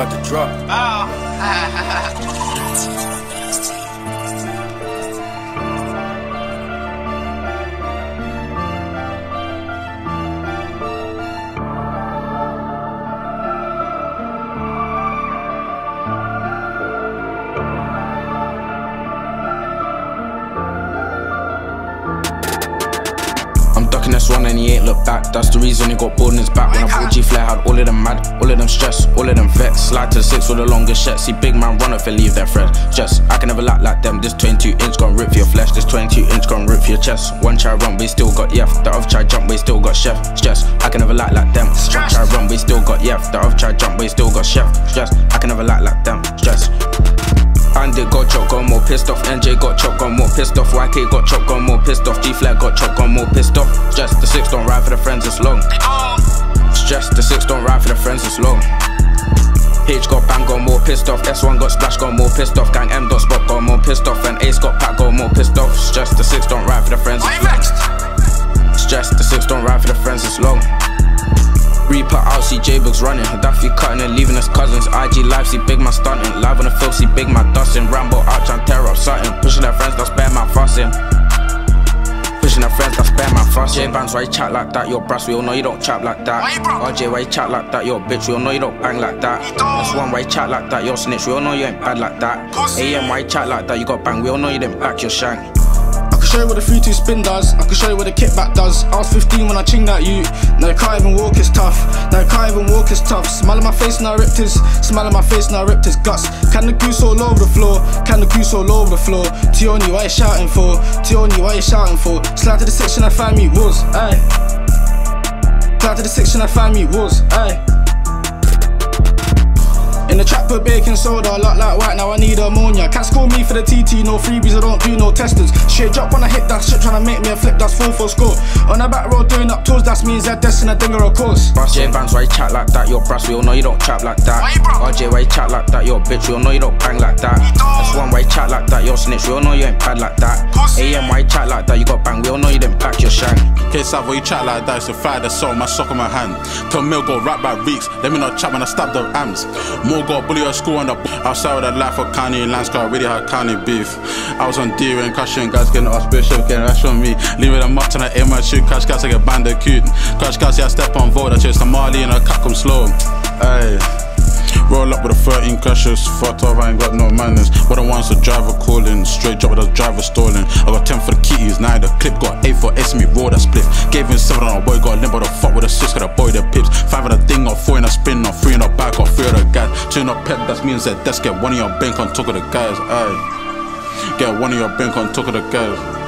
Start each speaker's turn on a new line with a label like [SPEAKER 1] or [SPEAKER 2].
[SPEAKER 1] about to drop.
[SPEAKER 2] I'm and he ain't look back. That's the reason he got pulled in his back. When I bought G Flair, had all of them mad, all of them stressed, all of them vexed. Slide to the six with the longest shot. See big man run if they leave their friends. Just, I can never lack like them. This 22 inch gon' rip your flesh. This 22 inch gon' rip your chest. One try run, we still got yeah. The other try jump, we still got chef. Stress, I can never lack like them. One try run, we still got yeah. The other try jump, we still got chef. Stress, I can never lack like them. Stress. Andy got chopped, got more pissed off. NJ got chopped, got more pissed off. YK got chopped, got more pissed off. G Flag got chopped, got more pissed off. Stress, the six don't ride for the friends, it's long. Stress, the six don't ride for the friends, it's long. H got bang, got more pissed off. S1 got splash, got more pissed off. Gang M dot spot, got more pissed off. And Ace got pack, got more pissed off. Stress, the six don't ride for the friends, it's long. Stress, the six don't ride for the friends, it's long. Reaper out, see J-Books running. Daffy cutting and leaving us cousins. IG live, see Big Man stunting. Live on the field, see Big Man dusting. Rambo out, trying tear up something. Pushing their friends, that's bare man fussing. Pushing their friends, that's bare man fussing. J-Bands, why you chat like that? Your brass, we all know you don't chat like that.
[SPEAKER 3] Why?
[SPEAKER 2] RJ, why you chat like that? Your bitch, we all know you don't bang like that. That's one, why you chat like that? Your snitch, we all know you ain't bad like that. AM, why you chat like that? You got bang, we all know you didn't back your shank.
[SPEAKER 4] Show you what the 3 2 spin does. I can show you what the kickback does. I was 15 when I chinged at you. Now you can't even walk, it's tough. Now you can't even walk, it's tough. Smile on my face and I ripped his. Smile on my face and I ripped his guts. Can the goose all over the floor? Can the goose all over the floor? Tioni, why you shouting for? Tioni, why you shouting for? Slide to the section I found me was, aye. Slide to the section I found me was, aye. Baking soda, lot like white, now I need ammonia. Can't score me for the TT, no freebies, I don't do no testers. Shit, drop when I hit that shit, tryna make me a flip, that's 4 4 score. On the back road doing up toes, that's me and Zed, that's in a dinger, of course.
[SPEAKER 2] J Bands, why you chat like that? Your brass, we all know you don't trap like that.
[SPEAKER 3] Why you broke?
[SPEAKER 2] RJ, why you chat like that? Your bitch, we all know you don't bang like that. That's one, why you chat like that? Your snitch, we all know you ain't bad like that. AM, why you chat like that? You got bang, we all know you didn't back your shank.
[SPEAKER 5] K Savo, you chat like that, it's a fire that sold my sock on my hand. Tell Mill go rap by Reeks, let me not chat when I stab the amps. More got bully at school on the outside of the life of county and landscape, really had county beef. I was on D and crushing guys getting archbishop, getting rash on me. Leaving them up tonight, aim my shoot, crash guys like a bandicoot. Crash guys, yeah, I step on vote, I chase the Marley and I cut come slow. Ayy. Up with a 13 crushes, fucked off, I ain't got no manners. But the ones the driver calling, straight drop with the driver stalling. I got 10 for the kitties, now the clip got 8 for S me, roll that split. Gave him 7 on a boy, got limp, but fuck with a 6 got a boy, the pips. 5 of the thing, got 4 in a spin, got 3 in a back, got 3 of the gas. 2 in a pep, that's me and Z, that's get one of your bank on top of the guys, aye. Get one of your bank on top of the guys.